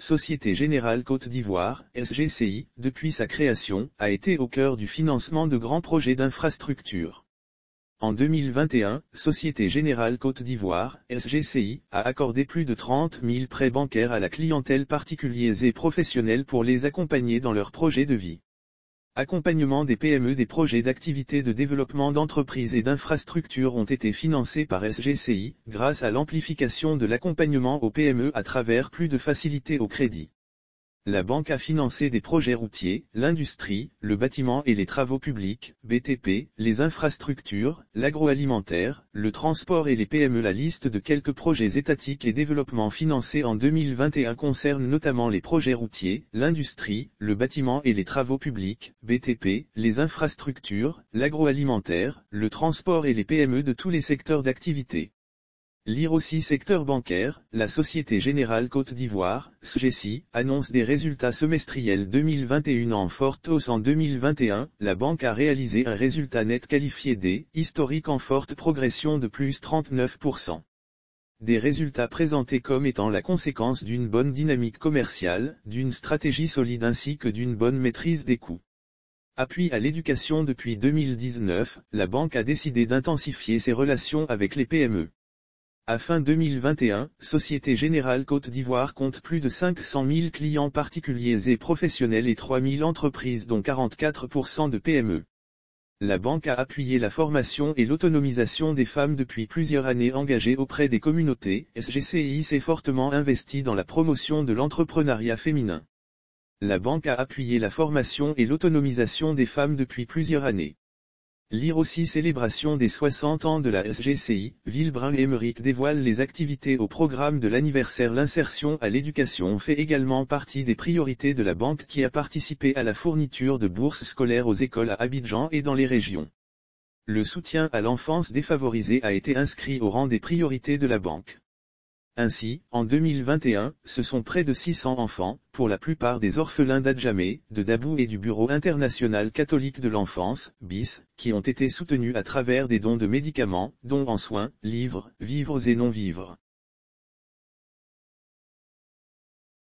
Société Générale Côte d'Ivoire, SGCI, depuis sa création, a été au cœur du financement de grands projets d'infrastructure. En 2021, Société Générale Côte d'Ivoire, SGCI, a accordé plus de 30 000 prêts bancaires à la clientèle particuliers et professionnels pour les accompagner dans leurs projets de vie. Accompagnement des PME Des projets d'activité de développement d'entreprises et d'infrastructures ont été financés par SGCI, grâce à l'amplification de l'accompagnement aux PME à travers plus de facilités au crédit. La banque a financé des projets routiers, l'industrie, le bâtiment et les travaux publics, BTP, les infrastructures, l'agroalimentaire, le transport et les PME. La liste de quelques projets étatiques et développement financés en 2021 concerne notamment les projets routiers, l'industrie, le bâtiment et les travaux publics, BTP, les infrastructures, l'agroalimentaire, le transport et les PME de tous les secteurs d'activité. Lire aussi secteur bancaire, la Société Générale Côte d'Ivoire, SGECI, annonce des résultats semestriels 2021 en forte hausse en 2021, la banque a réalisé un résultat net qualifié D, historique en forte progression de plus 39%. Des résultats présentés comme étant la conséquence d'une bonne dynamique commerciale, d'une stratégie solide ainsi que d'une bonne maîtrise des coûts. Appui à l'éducation depuis 2019, la banque a décidé d'intensifier ses relations avec les PME. À fin 2021, Société Générale Côte d'Ivoire compte plus de 500 000 clients particuliers et professionnels et 3 000 entreprises dont 44% de PME. La banque a appuyé la formation et l'autonomisation des femmes depuis plusieurs années engagées auprès des communautés. SGCI s'est fortement investi dans la promotion de l'entrepreneuriat féminin. La banque a appuyé la formation et l'autonomisation des femmes depuis plusieurs années. Lire aussi Célébration des 60 ans de la SGCI, Villebrun Émeric dévoile les activités au programme de l'anniversaire L'insertion à l'éducation fait également partie des priorités de la banque qui a participé à la fourniture de bourses scolaires aux écoles à Abidjan et dans les régions. Le soutien à l'enfance défavorisée a été inscrit au rang des priorités de la banque. Ainsi, en 2021, ce sont près de 600 enfants, pour la plupart des orphelins d'Adjamé, de Dabou et du Bureau international catholique de l'enfance, BIS, qui ont été soutenus à travers des dons de médicaments, dons en soins, livres, vivres et non-vivres.